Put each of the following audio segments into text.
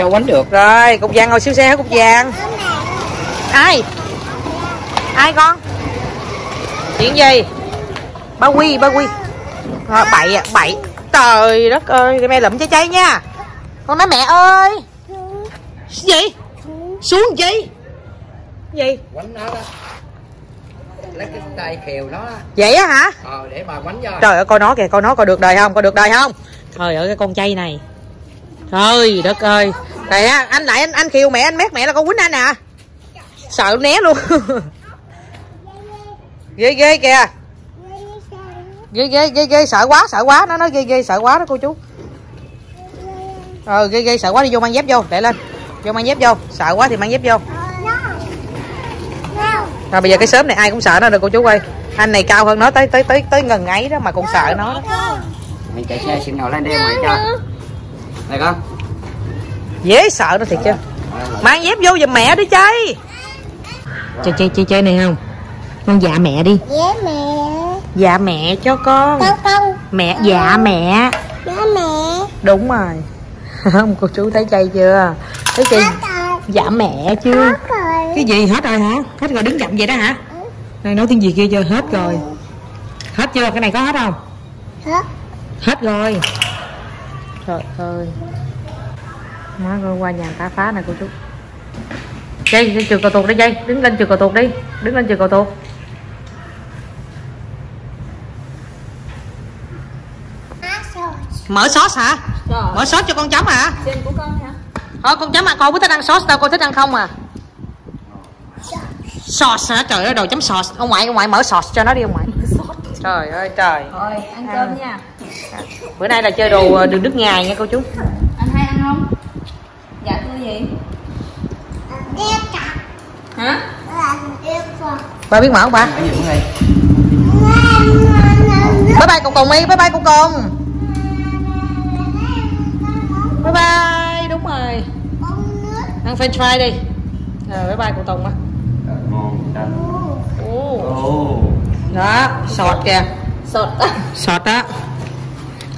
Đâu quánh được. rồi cục vàng ngồi siêu xe hả cục vàng? Ai? Ai con? Chuyện gì? Ba quy ba quy. À, bậy à bậy. Trời đất ơi cái mẹ lụm cháy cháy nha. Con nói mẹ ơi. Gì? Xuống chi? Gì? Quánh nó đó. Lấy cái tay khều nó đó. vậy á hả? Ờ để bà quánh cho. trời ơi coi nó kìa coi nó coi được đời không? Coi được đời không? Trời ơi cái con chay này. Trời đất ơi này á, anh lại anh anh khiêu mẹ, anh mét mẹ là con quýnh anh à. Sợ né luôn. Ghê ghê kìa. Ghê ghê ghê ghê, sợ quá sợ quá. Nó nói ghê ghê, sợ quá đó cô chú. Ờ ghê ghê, sợ quá, đi vô mang dép vô, để lên. Vô mang dép vô, sợ quá thì mang dép vô. Rồi bây giờ cái sớm này ai cũng sợ nó được, cô chú ơi. Anh này cao hơn nó tới tới tới tới ngần ấy đó mà cũng sợ nó. Đó mình chạy xe, xin ngồi lên đeo mày cho. Này con dễ sợ nó thiệt chứ. Mang dép vô giùm mẹ đi chơi. Chơi chơi chơi chơi này không? Con dạ mẹ đi. Dạ mẹ. Dạ mẹ cho con. Con con. Mẹ dạ mẹ. Dạ mẹ. Đúng rồi. Không cô chú thấy chay chưa? Thấy rồi. dạ mẹ chưa cái gì? Hết rồi hả? Hết rồi đứng chậm vậy đó hả? Này nói tiếng gì kia chưa? Hết rồi. Hết chưa? Cái này có hết không? Hết. Hết rồi. Trời ơi má coi qua nhà cá phá nè cô chú. Dây lên trường cầu tuột đi dây. Đứng lên trường cầu tuột đi. Đứng lên trường cầu tuột rồi mở sốt hả? Mở sốt cho con chấm hả? Của con hả? thôi con chấm mà con không thích ăn sốt đâu con thích ăn không à? Sauce hả? Trời ơi đồ chấm sauce ông ngoại ông ngoại mở sauce cho nó đi ông ngoại. Trời ơi trời. Rồi, ăn cơm nha. Bữa nay là chơi đồ ờ, đường nước ngài nha cô chú Anh hay ăn không? Tôi gì? Đeo cặp Hả? Là đeo cặp ba biết mở không ba? Cái bye bye cùng cùng đi bye bye cùng cùng bye bye đúng rồi. Ăn french fry đi. Rồi bye bye cùng tùng á Ngon. Đó. Sọt kìa. Sột á sọt á.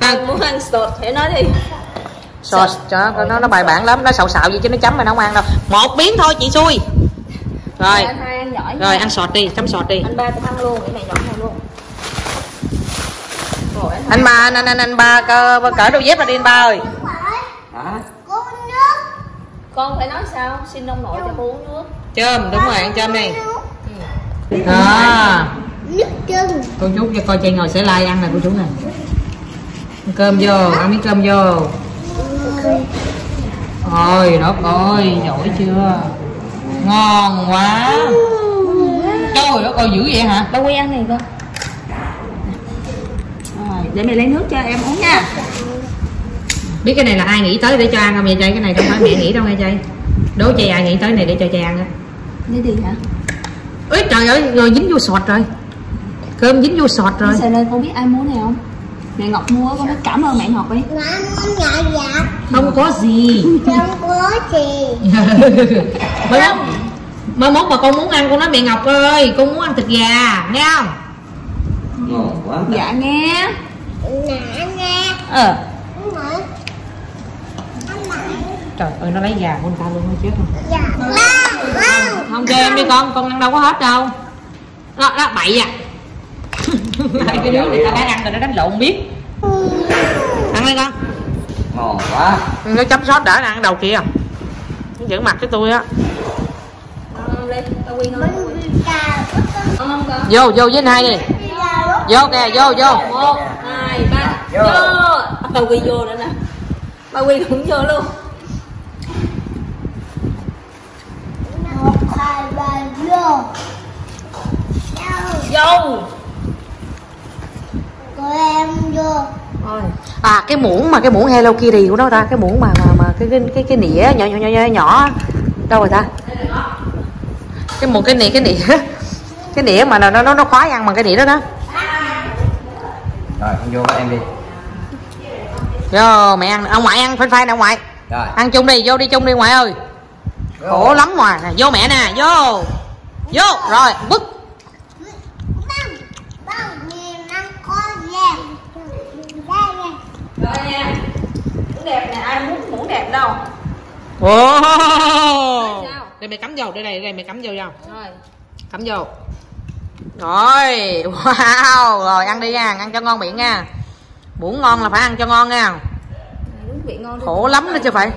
Anh muốn ăn sột hãy nói đi sọt cho nó nó bài bản lắm. Nó xạo xạo gì chứ nó chấm mà nó không ăn đâu. Một miếng thôi chị xui. Rồi. Anh hai ăn rồi ăn sọt đi chấm sọt đi. Anh ba tôi ăn luôn, cái này nhỏ này luôn. Rồi anh ba. anh anh anh, anh ba cỡ, cỡ đôi dép là đi anh ba ơi. Hả? Con nước. Con phải nói sao? Xin ông nội cho cô uống nước. Chôm đúng rồi ăn chôm đi. Đó. Nước trứng cô chú cho coi chị ngồi sẽ like ăn nè cô chú nè. Ăn cơm vô ăn miếng cơm vô ôi đất ơi giỏi chưa? Ngon quá. Trời đất ơi dữ vậy hả? Ba Quy ăn này con. Rồi, để mẹ lấy nước cho em uống nha. Biết cái này là ai nghĩ tới để cho ăn không vậy chay? Cái này không phải mẹ nghĩ đâu nghe chay. Đố chay ai nghĩ tới này để cho chay ăn á. Lấy đi hả? ơi trời ơi rồi dính vô sọt rồi. Cơm dính vô sọt rồi. Xài lên con biết ai mua này không? Mẹ Ngọc mua con nói cảm ơn mẹ Ngọc đi. Má muốn dạ dạ không có gì. Không có gì. Mai mốt mai mốt mà con muốn ăn con nói mẹ ngọc ơi. Con muốn ăn thịt gà nghe không? Ngon quá. Dạ nghe. Nè nghe. Ờ. Trời ơi nó lấy gà của người ta luôn hay chết không Dạ Không Không không cho em đi con. Con ăn đâu có hết đâu. Đó đó bậy à hai cái đứa người ta đã ăn rồi nó đánh lộn biết. Ăn đi con. Ngon quá. nó chấm sốt đã ăn đầu kia nó giữ mặt cái tôi á. Tao vô vô với anh hai đi. Vô kìa vô vô. Một hai ba Vô. ba quy vô nữa nè. Ba quy cũng vô luôn. Một hai ba vô vô Của em vô. Thôi à cái muỗng mà cái muỗng Hello Kitty của nó ta cái muỗng mà mà mà cái cái cái, cái nĩa nhỏ nhỏ nhỏ nhỏ, nhỏ. Đâu rồi ta? Cái một cái nĩa cái nĩa. Cái nĩa mà nó nó nó khóa ăn bằng cái nĩa đó đó. Rồi con vô bắt em đi. vô mẹ ăn ông ngoại ăn phanh phai nè ông ngoại. Rồi. ăn chung đi vô đi chung đi ngoại ơi. Khổ lắm mà nè vô mẹ nè vô. Vô rồi bứt Băng Băng nhìn ăn có dèm Nè rồi nha muỗng đẹp nè ai muốn muỗng đẹp đâu. Sao? Đây mày cắm vô, đây đây, đây mày cắm vô vô. Rồi. Cắm vô. Rồi, wow, rồi ăn đi nha, ăn cho ngon miệng nha. Muốn ngon là phải ăn cho ngon nha. Ngon. Khổ lắm đó chứ phải.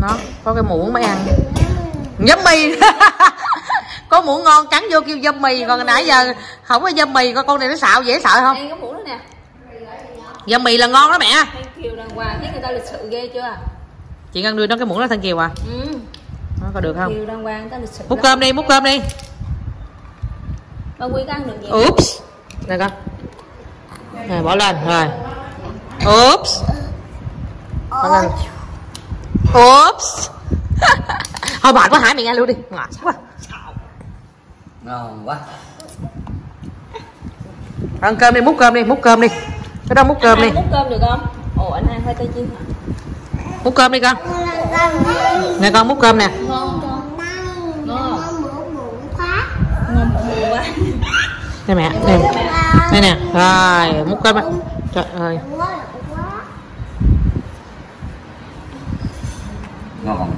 Nó có cái muỗng mới ăn. Giấm mì. có muỗng ngon cắn vô kêu dâm mì còn nãy giờ không có dâm mì con con này nó xạo dễ sợ không Đây có muỗng nữa nè. Dâm mì là ngon đó mẹ Thanh Kiều đàng hoàng, thấy người ta lịch sự ghê chưa? chị ngân đưa nó cái muỗng đó thân kiều à Ừ. nó có được không Kiều đàng hoàng, ta lịch sự. múc cơm đi múc cơm đi Quy có ăn được gì? Oops. Đây con. Rồi bỏ lên rồi. Oops. Bỏ lên. Oops. Thôi mệt quá hả mày nghe luôn đi. Mệt quá. ngon quá Ăn cơm đi, múc cơm đi, múc cơm đi. Cái đó múc cơm đi. Anh múc cơm được không? Ồ, anh ăn khoai tây chiên hả? Múc cơm đi con. Nè con múc cơm nè. Ngon? Ngon. Ngon quá. Đây mẹ. Đây. Đây nè. Rồi, múc cơm đi. Trời ơi.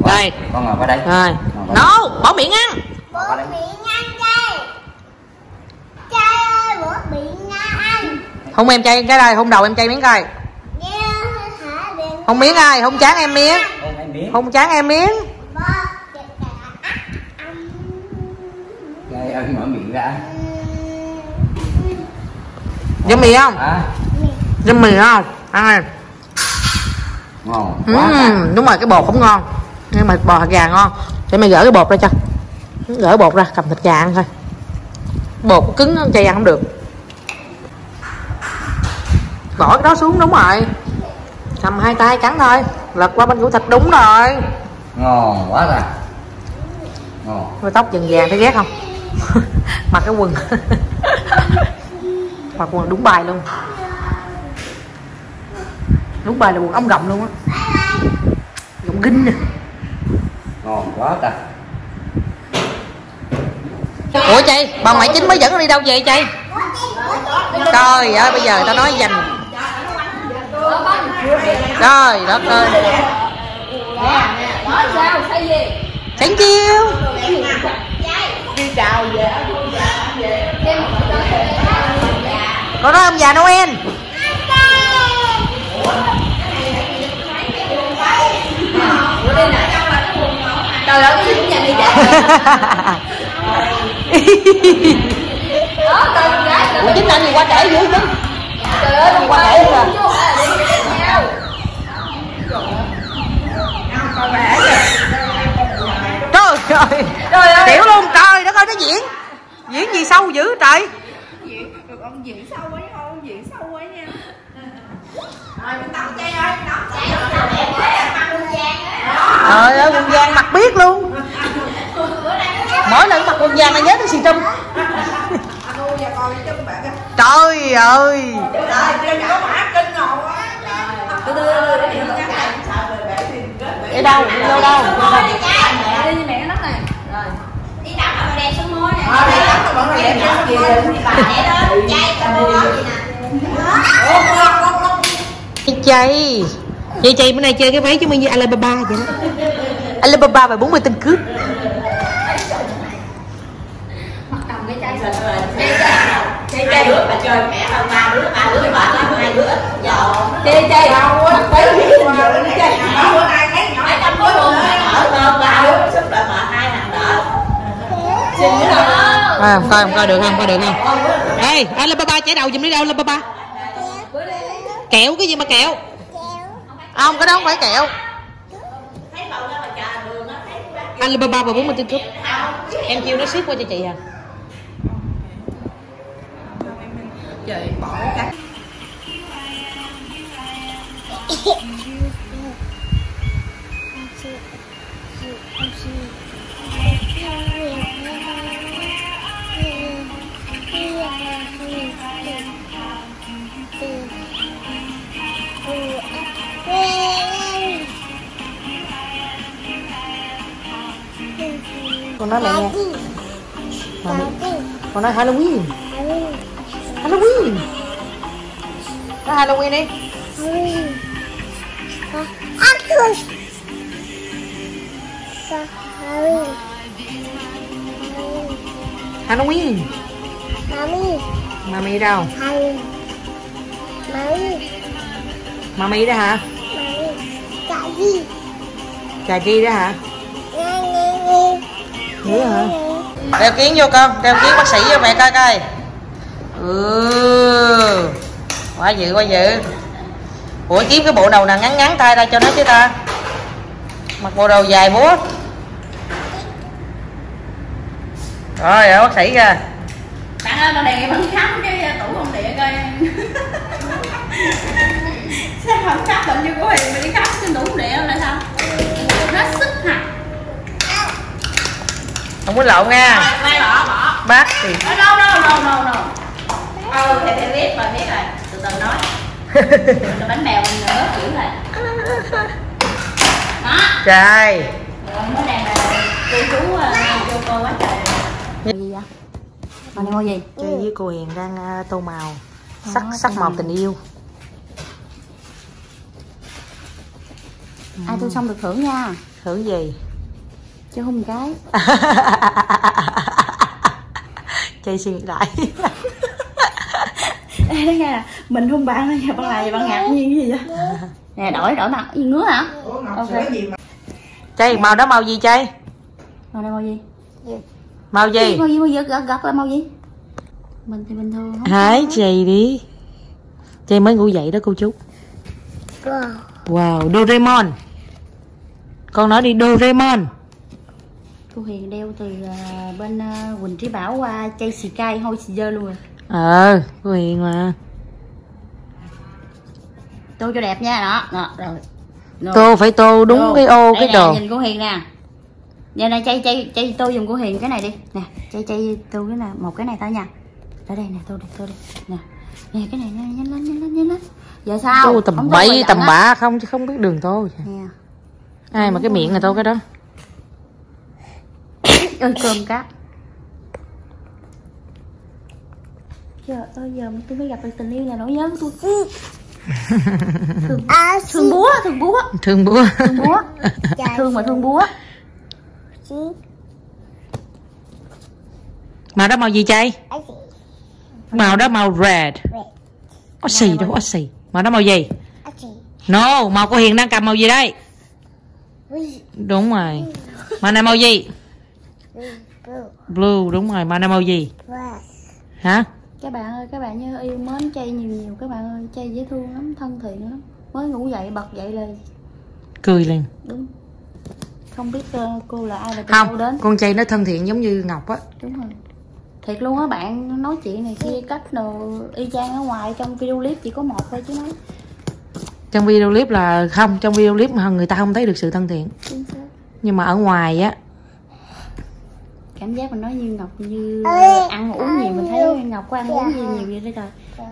Đây. con ngồi qua đây Rồi. No, bỏ miệng ăn. bữa bị ngang chay chay ơi bữa bị ngang ăn Không em chay cái đây, không đầu em chay miếng coi. Không miếng ai, không chán em miếng. Em Không chán em miếng. Đây, ơi mở miệng ra Dâm mì không? Dâm mì không? Ăn này. ngon quá Ừm, đúng rồi cái bột không ngon nhưng mà bò thịt gà ngon để mày gỡ cái bột ra cho gỡ bột ra cầm thịt gà ăn thôi bột cứng chay ăn không được bỏ cái đó xuống đúng rồi. Cầm hai tay cắn thôi. Lật qua bên củ thịt đúng rồi. Ngon quá rồi ngon. Rồi tóc vàng vàng thấy ghét không? Mặc cái quần. Mặc quần đúng bài luôn. Đúng bài là quần ống rộng luôn á. Rộng kinh nè. Ngon quá trời ủa chay bà ngoại chính mới dẫn nó đi đâu về chay trời ơi bây giờ tao nói dành trời đất ơi. Sáng chiêu có nói ông già noel Trời ơi, cái nhà này ủa chính anh gì? Qua trễ dữ chứ Trời ơi, qua trễ rồi ơi. Trời ơi. tiểu luôn trời đất ơi nó diễn. Diễn gì sâu dữ trời? Được ông diễn sâu quá nha ông diễn sâu quá nha. Trời ơi quần vàng mặt biết luôn. Mỗi lần mặc quần vàng là nhớ tới xì trung trời ơi. Trời chân có mã Ờ, đây lắm mà vẫn là đẹp nhất gì vậy? bà chay mua đó gì nè Ồ, con, con, con. cái chay chị chay bữa nay chơi cái váy chứ mình như Alibaba vậy đó Alibaba và 40 tên cướp Cầm cái chai hai đứa mà chơi mẹ hơn ba đứa ba đứa ba đứa hai đứa giờ Chê chê. Đau quá, tới biết qua rồi cái đâu. à, coi không coi được không coi được không? Ê ba chạy đầu giùm đi đâu là ba ba kẹo cái gì mà kẹo? Không cái đó không phải kẹo. Anh lên ba ba và bốn mươi tư cướp em kêu nó ship qua cho chị à. Chị bỏ cái. Con nói mẹ nghe con nói Halloween Halloween nói Halloween đi Harry. Halloween Mami. Mami đâu Harry. Mami. Mami đó hả Mami. Cái gì? Trà chi đó hả. Hả đeo kiến vô con đeo kiến bác sĩ cho mẹ coi coi. Ừ. Quá dữ quá dữ. Ủa kiếm cái bộ đầu nào ngắn ngắn tay ra cho nó chứ ta? Mặc bộ đầu dài búa. Rồi bác sĩ kìa. Bạn ơi con nghị bạn khám cái tủ con địa coi. Sao không khám bệnh cho cô hiền mà đi khám trên tủ con địa là sao? Hết sức hả không có lộn nha. Bác thì Ờ, đâu đâu đâu đâu đâu ừ thì biết rồi biết rồi. Từ từ nói. Rồi bánh bèo mình nữa kiểu này đó. Trời. Mới đang là cô chú ờ, vô cô quá trời. Gì vậy? này mua gì? Chơi với cô hiền đang ờ, tô màu. Sắc sắc màu tình yêu. Ai tôi xong được thưởng nha. Thưởng gì chứ không cái chơi suy nghĩ lại. Ê, đó nghe nè mình hung bạn thôi bạn làm gì bạn ngạc nhiên cái gì vậy? Nè đổi đổi mặt gì ngứa hả? Ok. Chơi màu đó màu gì chơi màu này màu gì? Màu gì? Màu gì màu gì gật gật là màu gì? Mình thì bình thường không hái chơi đi. Chơi mới ngủ dậy đó cô chú. Wow. wow Doraemon. Con nói đi Doraemon cô hiền đeo từ à, bên à, quỳnh trí bảo qua chay xì cay hôi xì dơ luôn. Rồi ờ cô hiền mà. Tô cho đẹp nha đó đó rồi. Rồi. tô phải tô đúng Tô. cái ô Đây cái nè, đồ. nhìn cô hiền nè. Giờ này chay chay chay tô dùng cô hiền cái này đi. Nè chay chay tô cái này một cái này thôi nha. Ở đây nè tô đi tô đi. Nè nè cái này nhanh lên nhanh lên nhanh lên giờ sao? Tô tầm bậy mà tầm bạ không chứ không biết đường tô nè. Ai mà cái miệng là tô cái đó ơi cơm cá giờ ơi giờ tôi mới gặp được tình yêu là nỗi nhớ của tôi. À, thương búa thương búa. Thương búa. Thương búa. Thương mà thương búa. Màu đó màu gì chơi À, chị. màu đó màu red. Có xì đâu có xì. Màu đó màu gì? No màu cô hiền đang cầm màu gì đây? Đúng rồi. Màu này màu gì. Blue. đúng rồi này màu gì? Hả? Các bạn ơi các bạn nhớ yêu mến chay nhiều nhiều các bạn ơi chay dễ thương lắm thân thiện lắm. Mới ngủ dậy bật dậy là cười liền. đúng. Không biết ờ, cô là ai và từ đâu không đến. con trai nó thân thiện giống như ngọc á. Đúng rồi. Thiệt luôn á bạn nói chuyện này kia cách đồ y chang ở ngoài trong video clip chỉ có một thôi chứ nói. Trong video clip là không trong video clip mà người ta không thấy được sự thân thiện. Nhưng mà ở ngoài á cảm giác mình nói như ngọc như ăn uống nhiều mình thấy ngọc có ăn uống gì Dạ. nhiều vậy đây trời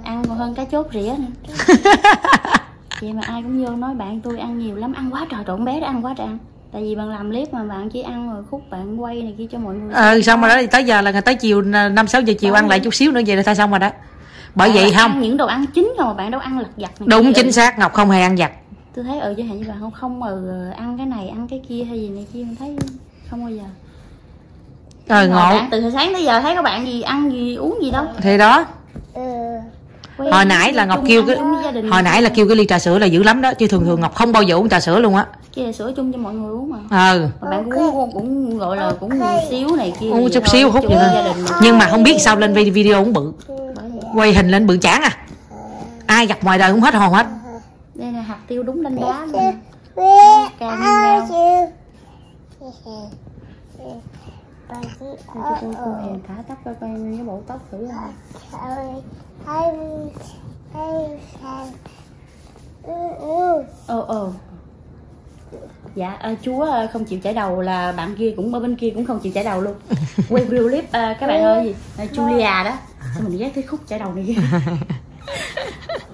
ăn còn hơn cá chốt rỉa nữa. Vậy mà ai cũng vô nói bạn tôi ăn nhiều lắm ăn quá trời trộn bé đó ăn quá trời ăn. Tại vì bạn làm clip mà bạn chỉ ăn rồi khúc bạn quay này kia cho mọi người ờ xong rồi đó thì tới giờ là tới chiều năm sáu giờ chiều ăn lại chút xíu nữa vậy là thôi xong rồi đó. Bởi vậy Bạn ăn không? những đồ ăn chín không mà bạn đâu ăn lặt vặt này đúng chính xác ngọc không hề ăn vặt. Tôi thấy ở giới hạn như bạn không không mà ờ, ăn cái này ăn cái kia hay gì này kia mình thấy không bao giờ ờ Hồi ngộ. bạn từ sáng tới giờ thấy các bạn gì ăn gì uống gì đâu. Thì đó. Ừ. Quen hồi nãy là ngọc kêu cái hồi nãy là kêu cái ly trà sữa là dữ lắm đó chứ thường thường ngọc không bao giờ uống trà sữa luôn á. Kia là sữa chung cho mọi người uống mà. Ờ. Mà bạn cũng uống cũng gọi là cũng nhiều xíu này kia uống chút thôi, xíu hút vậy thôi nhưng mà không biết sao lên vi- video cũng bự. Quay hình lên bự chán à. Ai gặp ngoài đời cũng hết hồn hết. Đây là hạt tiêu đúng đánh đá luôn. Where Bà chị cho cô cô hiền thả tóc cho coi cái bộ tóc thử không ơi. Ừ ừ. ờ ờ. Dạ ờ, chúa không chịu chải đầu là bạn kia cũng ở bên kia cũng không chịu chải đầu luôn. Quay video clip ờ, các bạn ơi. Gì Ờ, Julia đó. Sao mình ghét cái khúc chải đầu này ghê.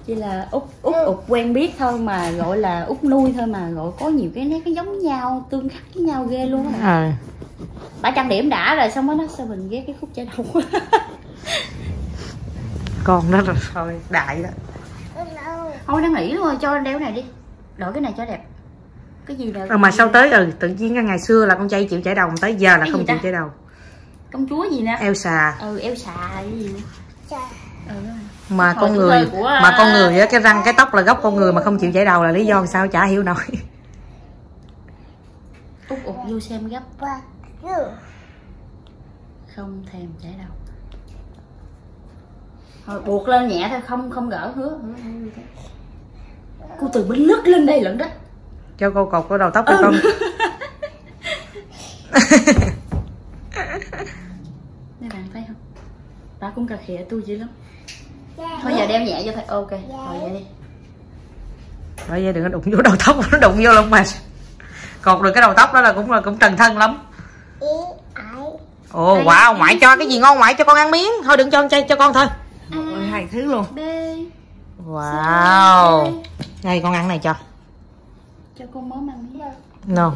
Chỉ là út út út quen biết thôi mà gọi là út nuôi thôi mà gọi có nhiều cái nét cái giống nhau tương khắc với nhau ghê luôn á ờ bà trang điểm đã rồi xong mới nói sao mình ghét cái khúc chải đầu con đó rồi thôi đại đó. Thôi đang nghỉ luôn rồi cho đeo này đi. Đổi cái này cho đẹp. Cái gì nè ờ, mà sao tới ừ tự nhiên ngày xưa là con trai chịu chảy đầu tới giờ là Cái không chịu chảy đầu công chúa gì nè? Elsa. Ừ eo xà cái gì ừ. Rồi. mà con người của, mà con à, người á, cái răng cái tóc là gốc con người mà không chịu chảy đầu là lý do sao chả hiểu nổi. Út ụt vô xem gấp. Ba. Không thèm chảy đầu. Thôi buộc lên nhẹ thôi không không gỡ hứa, cô từ bên lướt lên đây lận đó. Cho cô cột cái đầu tóc cho Ừ. con mấy bạn thấy không? Bà cũng cà khịa tôi dữ lắm. Thôi giờ đeo nhẹ cho thôi. Ok rồi vậy đi. Bởi vậy đừng có đụng vô đầu tóc nó đụng vô lông mày. Cột được cái đầu tóc đó là cũng là cũng trần thân lắm. Ồ wow ngoại cho cái gì ngon ngoại cho con ăn miếng. Thôi đừng cho con chay cho con thôi. Ôi, hai thứ luôn. B wow. Đây con ăn này cho. Cho con mớm ăn miếng no